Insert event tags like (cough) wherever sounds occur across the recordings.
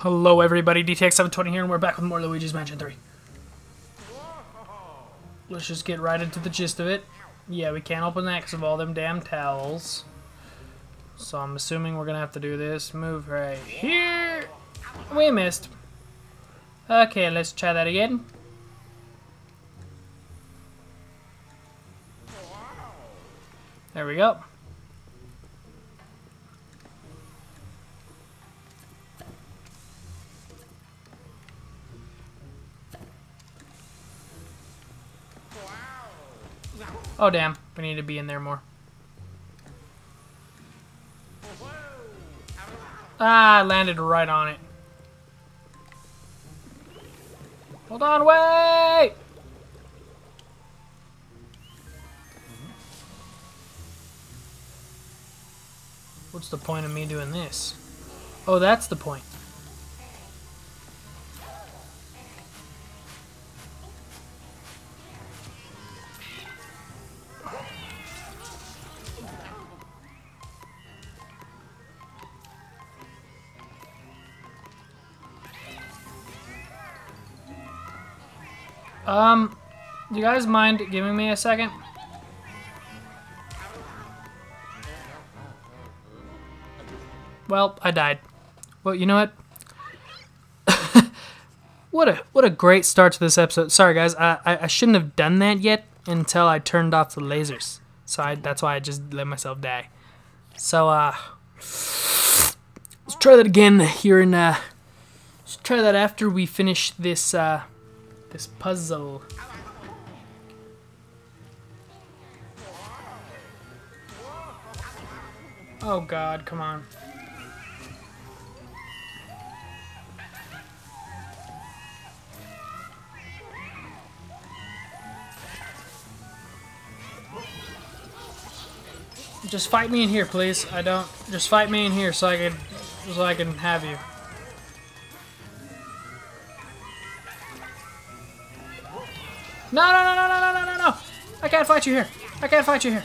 Hello everybody, DTX720 here, and we're back with more Luigi's Mansion 3. Let's just get right into the gist of it. Yeah, we can't open that because of all them damn towels. So I'm assuming we're gonna have to do this. Move right here. We missed. Okay, let's try that again. There we go. Oh damn, we need to be in there more. Ah, I landed right on it. Hold on, wait! What's the point of me doing this? Oh, that's the point. You guys mind giving me a second? Well, I died. Well, you know what? (laughs) what a what a great start to this episode. Sorry, guys, I, I, I shouldn't have done that yet until I turned off the lasers. So I, that's why I just let myself die. So uh, let's try that again here in uh, let's try that after we finish this uh this puzzle. Oh god, come on. Just fight me in here, please. I don't... Just fight me in here so I can... So I can have you. No, no, no, no, no, no, no, no! I can't fight you here. I can't fight you here.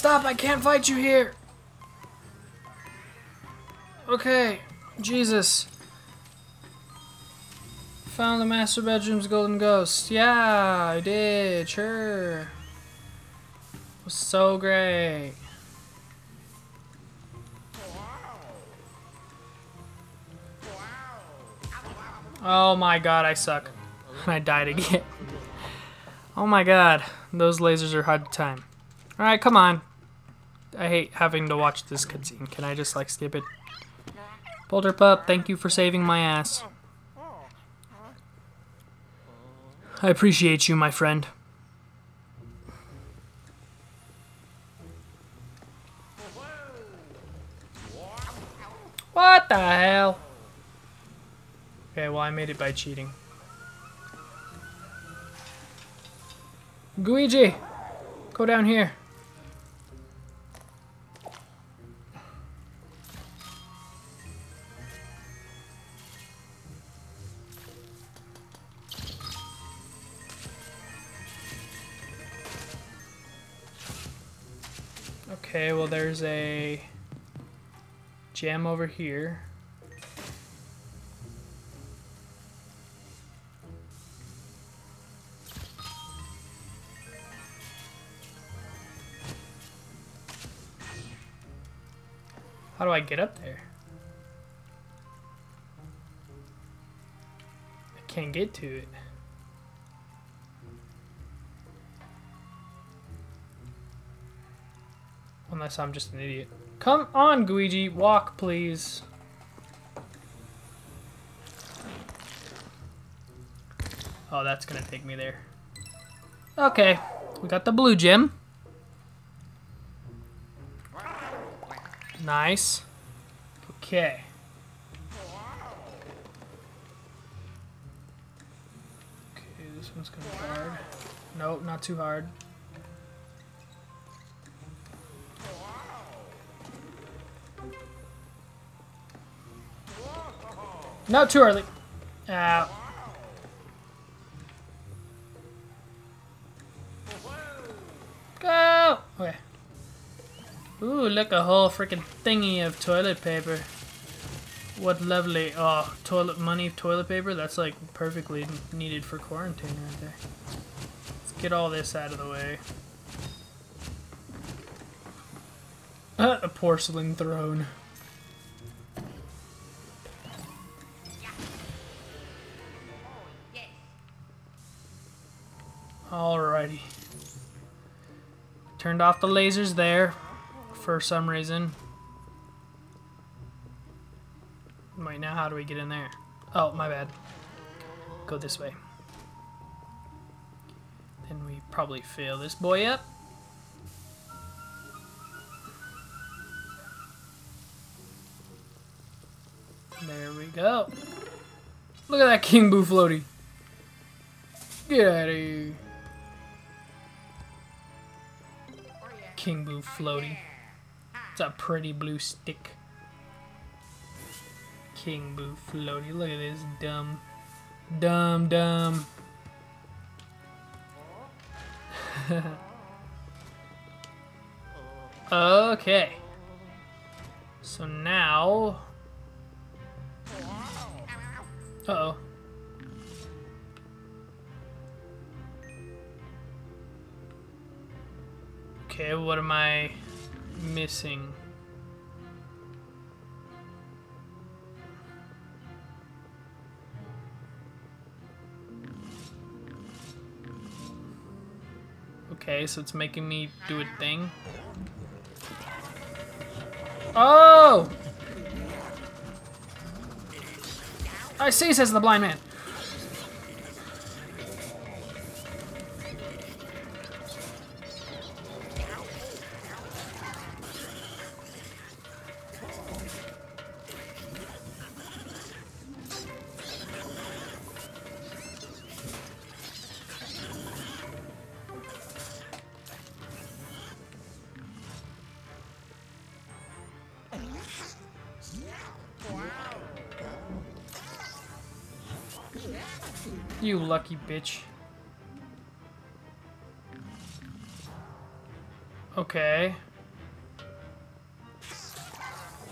Stop! I can't fight you here. Okay, Jesus. Found the master bedroom's golden ghost. Yeah, I did. Sure. Was so great. Oh my god, I suck. And (laughs) I died again. (laughs) oh my god, those lasers are hard to time. Alright, come on. I hate having to watch this cutscene. Can I just, like, skip it? Polterpup, thank you for saving my ass. I appreciate you, my friend. What the hell? Okay, well I made it by cheating. Gooigi! Go down here. Okay, well there's a gem over here. How do I get up there? I can't get to it. Unless I'm just an idiot. Come on, Gooigi. Walk, please. Oh, that's gonna take me there. Okay. We got the blue gem. Nice. Okay. Okay, this one's gonna be hard. Nope, not too hard. No, too early. Ow. Go! Okay. Ooh, look, a whole freaking thingy of toilet paper. What lovely, oh, toilet money toilet paper? That's like perfectly needed for quarantine right there. Let's get all this out of the way. (laughs) a porcelain throne. Alrighty. Turned off the lasers there for some reason. Wait, now how do we get in there? Oh, my bad. Go this way. Then we probably fill this boy up. There we go. Look at that King Boo floaty. Get out of here. King Boo floaty. It's a pretty blue stick. King Boo floaty. Look at this dumb, dumb, dumb. (laughs) okay. So now uh Okay, what am I missing? Okay, so it's making me do a thing. Oh! I see, says the blind man. You lucky bitch. Okay.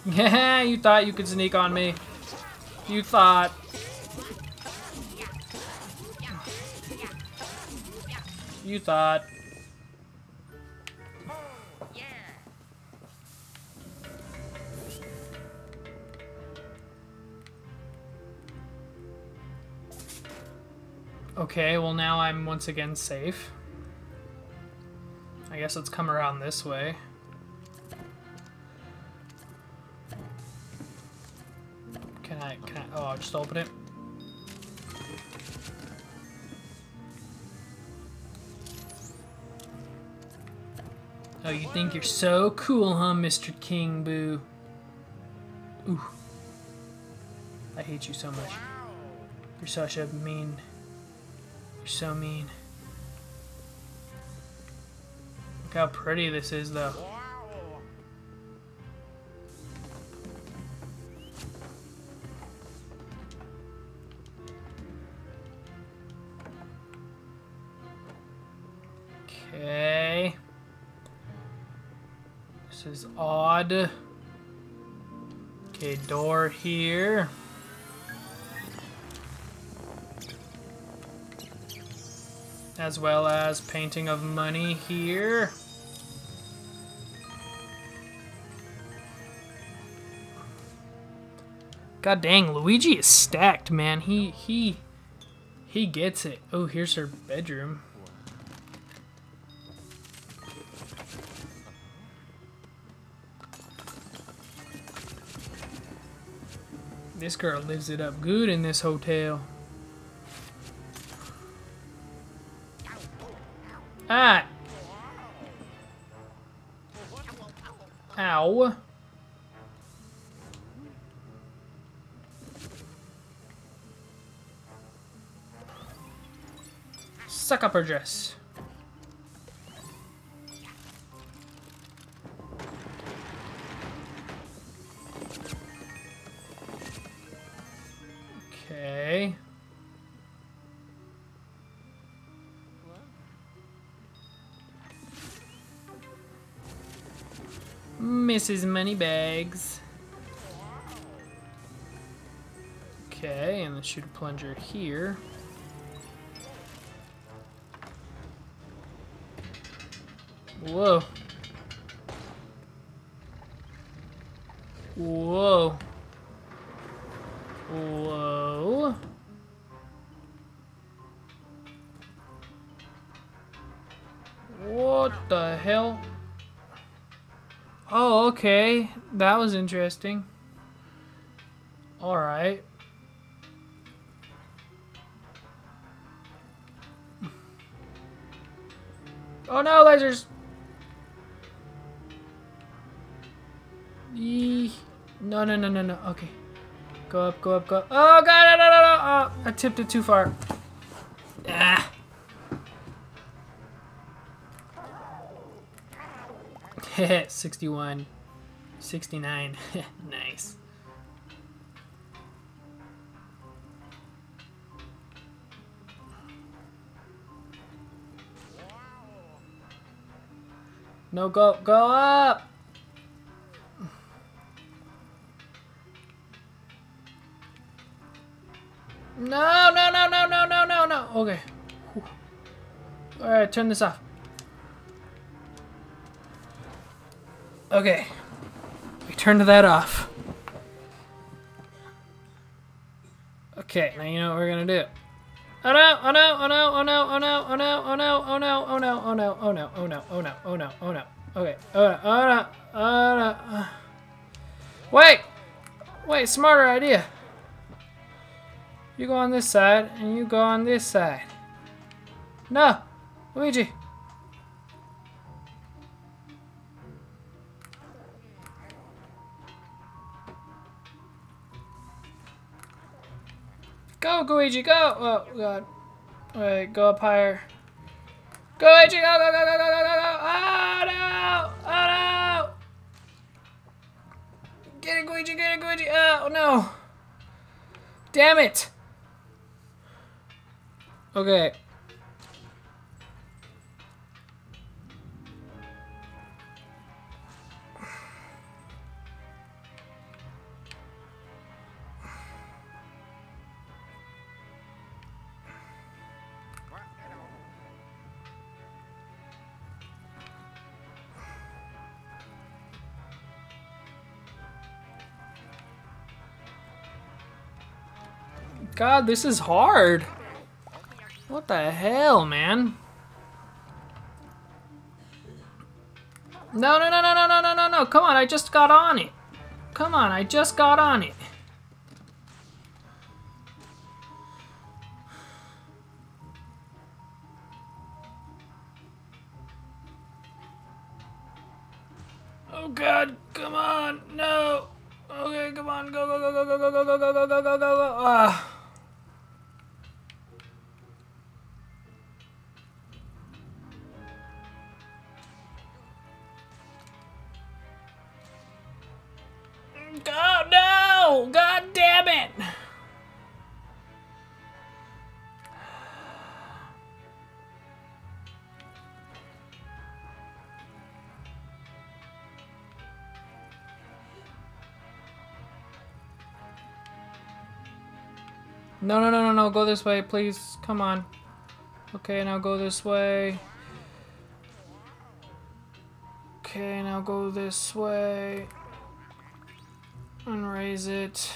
Yeah, (laughs) you thought you could sneak on me. You thought. You thought. Okay, well now I'm once again safe. I guess let's come around this way. Can I, can I, oh, I'll just open it. Oh, you think you're so cool, huh, Mr. King Boo? Ooh. I hate you so much. You're such a mean you're so mean. Look how pretty this is, though. Okay. This is odd. Okay, door here. As well as painting of money here. God dang, Luigi is stacked, man. He he he gets it. Oh, here's her bedroom. This girl lives it up good in this hotel. Ah! Ow. Suck up her dress. Mrs. Moneybags. Okay, and then shoot a plunger here. Whoa. Was interesting. Alright. Oh no, lasers! Yee. No, no, no, no, no. Okay. Go up, go up, go up. Oh, God, no, no, no, no. Oh, I tipped it too far. Ah. (laughs) 61. 69. (laughs) nice. No, go, go up! No, no, no, no, no, no, no, no. Okay. Alright, turn this off. Okay. Turned that off. Okay, now you know what we're gonna do. Oh no, oh no, oh no, oh no, oh no, oh no, oh no, oh no, oh no, oh no, oh no, oh no, oh no, oh no, oh no. Okay, oh no, oh no, oh no. Wait! Wait, smarter idea. You go on this side, and you go on this side. No! Luigi! Go, Luigi, go! Oh, God. Wait, go up higher. Go, go, go, go, go, go, go, go, go! Oh, no! Oh, no! Get it, Luigi, get it, Luigi! Oh, no! Damn it! Okay. God, this is hard. What the hell, man? No, no, no, no, no, no, no, no, no. Come on, I just got on it. Come on, I just got on it. No, no, no, no, no, go this way, please. Come on. Okay, now go this way. Okay, now go this way. And raise it.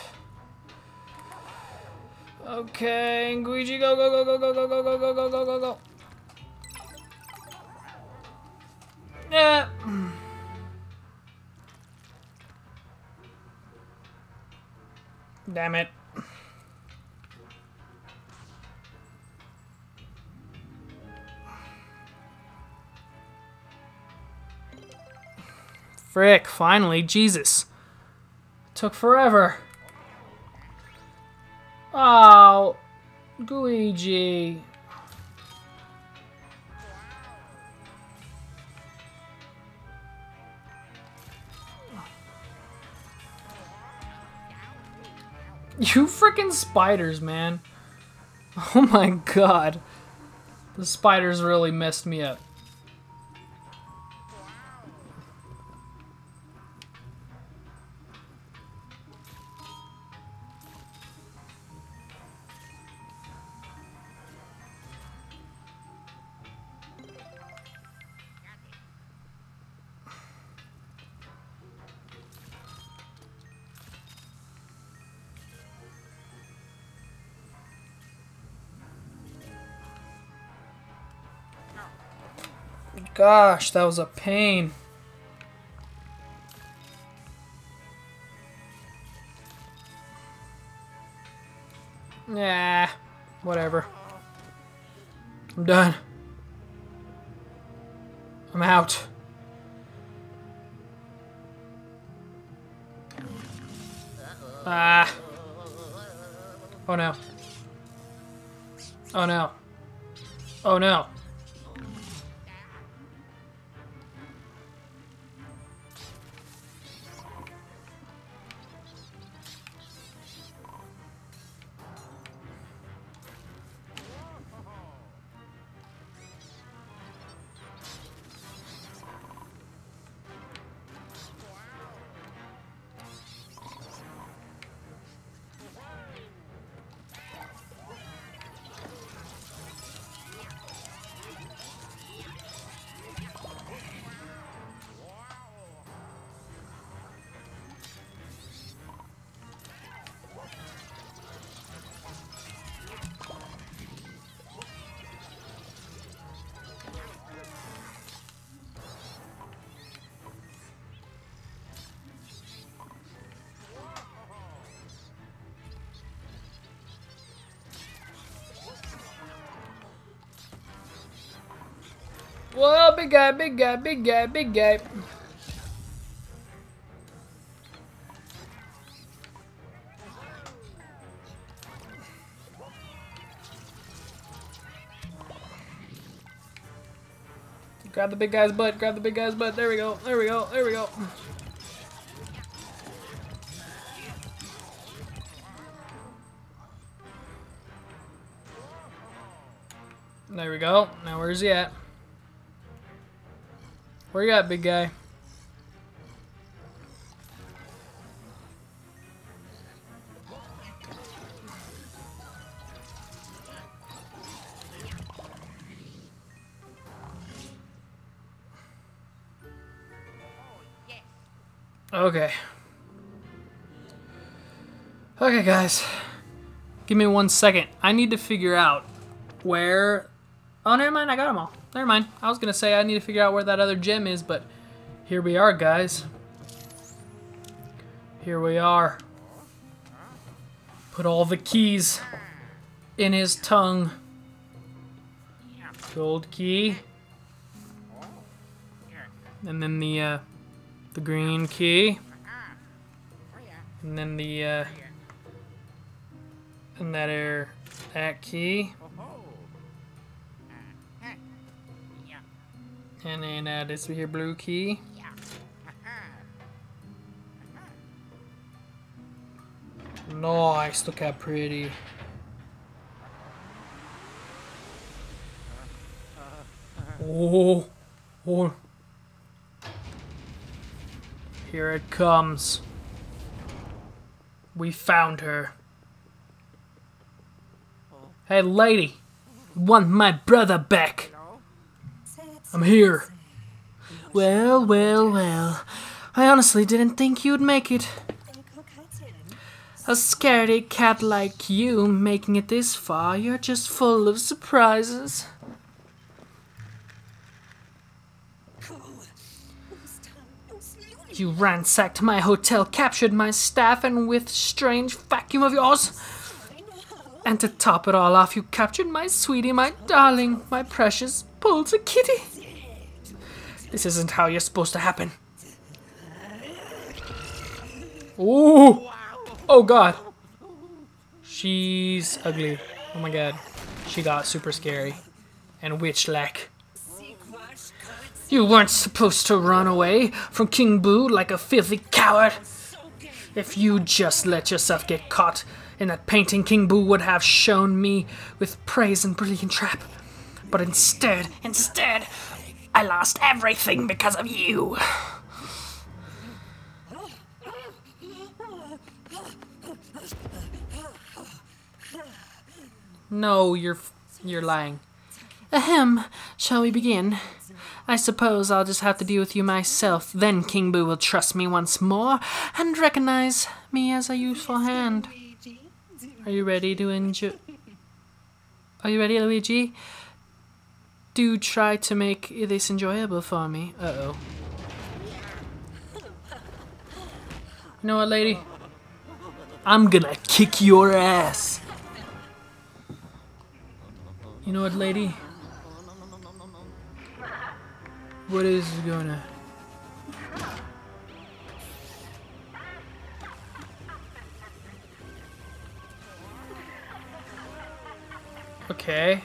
Okay, Luigi, go, go, go, go, go, go, go, go, go, go, go, go, go. Yeah. Damn it. Frick, finally, Jesus. Took forever. Oh, Luigi. You freaking spiders, man. (laughs) Oh my god. The spiders really messed me up. Gosh, that was a pain. Yeah, whatever. I'm done. Whoa, big guy, big guy, big guy, big guy. Grab the big guy's butt, grab the big guy's butt. There we go, there we go, there we go. There we go. Now where's he at? Where you at, big guy? Okay. Okay, guys. Give me one second. I need to figure out where... Oh, never mind. I got them all. Never mind. I was going to say I need to figure out where that other gem is, but here we are, guys. Here we are. Put all the keys in his tongue. Gold key. And then the, uh, the green key. And then the, uh, and that air, that key. And then uh, this here blue key. Nice, look how pretty. Oh, oh. Here it comes. We found her. Hey, lady. Want my brother back. I'm here. Well, well, well. I honestly didn't think you'd make it. A scaredy cat like you making it this far, you're just full of surprises. You ransacked my hotel, captured my staff, and with strange vacuum of yours. And to top it all off, you captured my sweetie, my darling, my precious Pulse Kitty. This isn't how you're supposed to happen. Ooh! Oh god! She's ugly. Oh my god. She got super scary. And witch-like. You weren't supposed to run away from King Boo like a filthy coward. If you just let yourself get caught in that painting, King Boo would have shown me with praise and brilliant trap. But instead, instead, I lost everything because of you. No, you're you're lying. Ahem, shall we begin? I suppose I'll just have to deal with you myself. Then King Boo will trust me once more and recognize me as a useful hand. Are you ready to enjoy? Are you ready, Luigi? Do try to make this enjoyable for me. Uh-oh. You know what, lady? I'm gonna kick your ass. You know what, lady? What is gonna... Okay.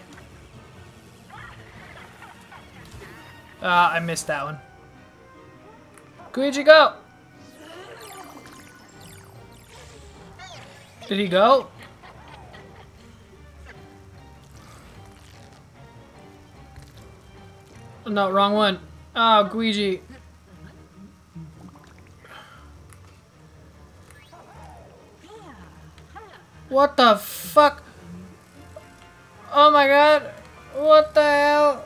Ah, I missed that one. Luigi, go! Did he go? No, wrong one. Oh, Gooigi. What the fuck? Oh my god. What the hell?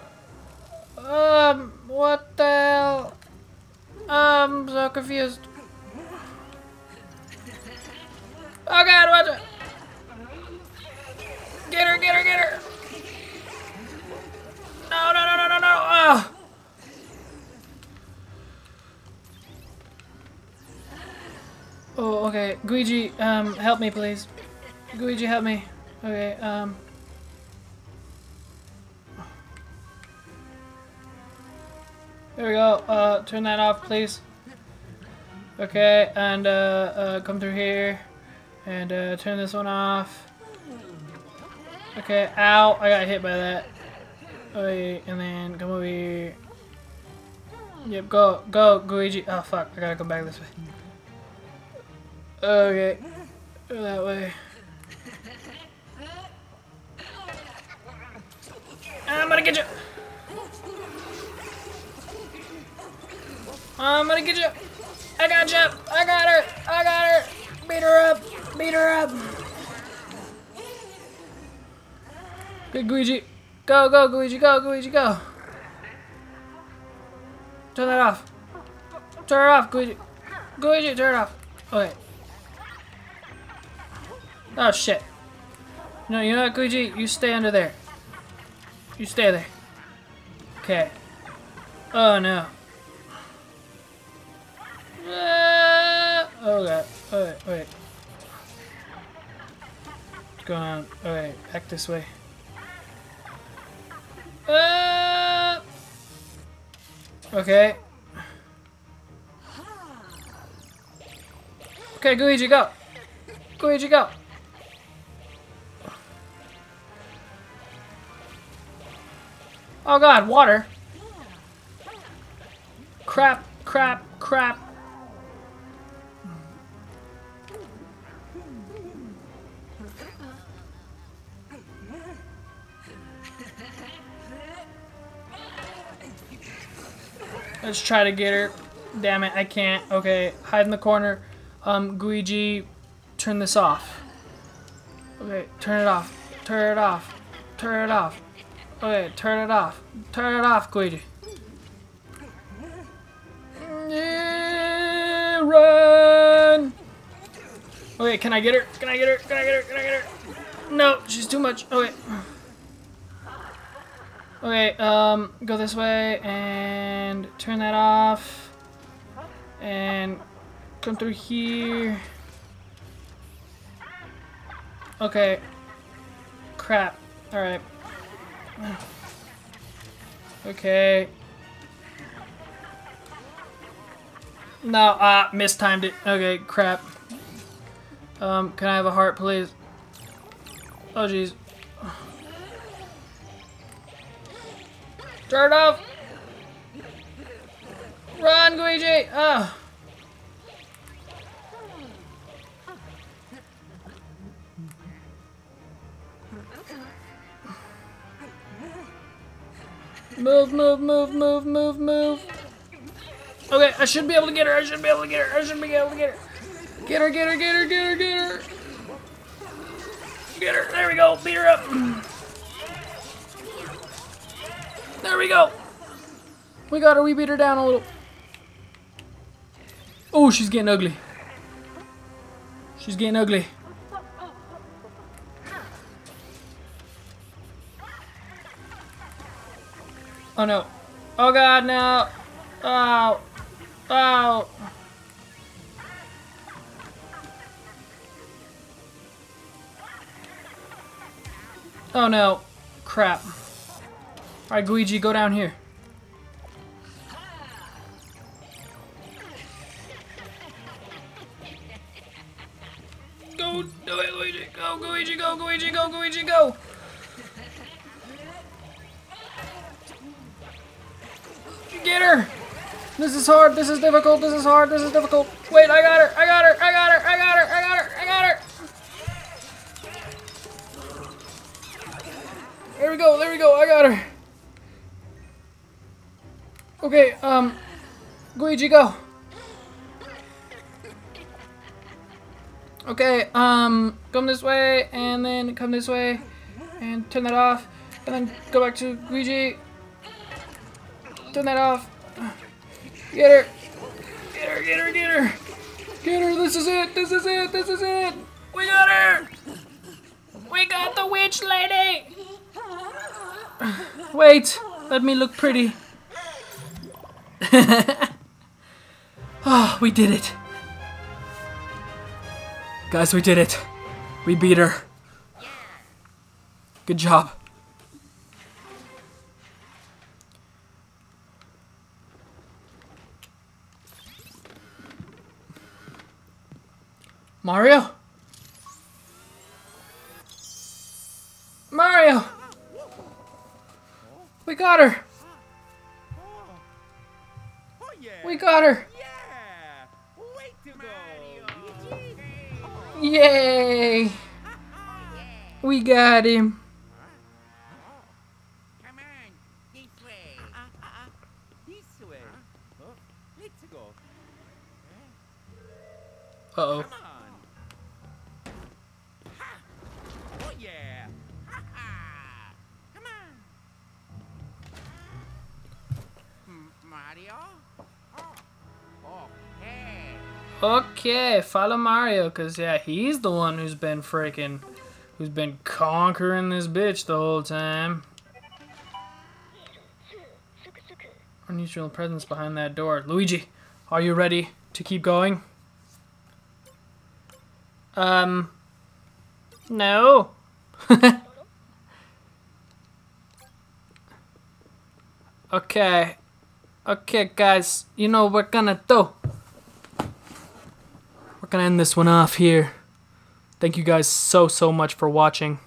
Um, what the hell? I'm so confused. Oh god, watch it! Get her, get her, get her! No, no, no, no, no, no! Ah! Oh, okay. Gooigi, um, help me, please. Gooigi, help me. Okay, um... There we go. Uh, turn that off, please. Okay, and uh, uh, come through here. And uh, turn this one off. Okay, ow, I got hit by that. Okay, and then come over here. Yep, go, go, Luigi. Oh fuck, I gotta come back this way. Okay, that way. I'm gonna get you. I got you. I got her. I got her. Beat her up. Beat her up. Good Luigi. Go, go, Luigi. Go, Luigi. Go. Turn that off. Turn it off, Luigi. Luigi, turn it off. Okay. Oh, shit. No, you know what, Luigi? You stay under there. You stay there. Okay. Oh, no. Uh, oh god. Wait, wait. What's going on? Okay, back this way. Uh, okay. Okay, Luigi, go. Luigi, go. Oh god, water. Crap, crap, crap. Let's try to get her. Damn it, I can't. Okay, hide in the corner. Um, Gooigi, turn this off. Okay, turn it off. Turn it off. Turn it off. Okay, turn it off. Turn it off, Gooigi. Yeah, run! Okay, can I get her? Can I get her? Can I get her? Can I get her? No, she's too much. Okay. Okay, um, go this way and turn that off. And come through here. Okay. Crap. Alright. Okay. No, ah, mistimed it. Okay, crap. Um, can I have a heart, please? Oh, jeez. Turn off! Run, Luigi! Ah! Move, move, move, move, move, move. Okay, I should be able to get her. I should be able to get her. I should be able to get her. Get her, get her, get her, get her, get her. Get her. There we go. Beat her up. There we go. We got her. We beat her down a little. Oh, she's getting ugly. She's getting ugly. Oh no. Oh god, no. Oh. Oh. Oh no. Crap. Alright, Luigi, go down here. Go do it, Luigi. Go, Luigi, go, Luigi, go, Luigi, go. Get her. This is hard. This is difficult. This is hard. This is difficult. Wait, I got her. I got her. I got her. I got her. I got her. I got her. There we go. There we go. I got her. Okay, um, Luigi, go. Okay, um, come this way, and then come this way, and turn that off, and then go back to Luigi. Turn that off. Get her. Get her, get her, get her. Get her, this is it, this is it, this is it. We got her. We got the witch lady. Wait, let me look pretty. Oh, (laughs) we did it. Guys, we did it. We beat her. Good job. Mario? Mario! We got her! Got him. Come on, this way. This way. Let's go. Uh oh. Oh yeah. Come on. Mario? Okay. Okay, follow Mario, cause yeah, he's the one who's been freaking, who's been conquering this bitch the whole time. Unusual presence behind that door. Luigi, are you ready to keep going? Um, no. (laughs) okay, okay, guys, you know what we're gonna do we're gonna end this one off here. Thank you guys so so much for watching.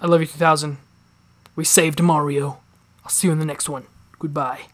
I love you 2000. We saved Mario. I'll see you in the next one. Goodbye.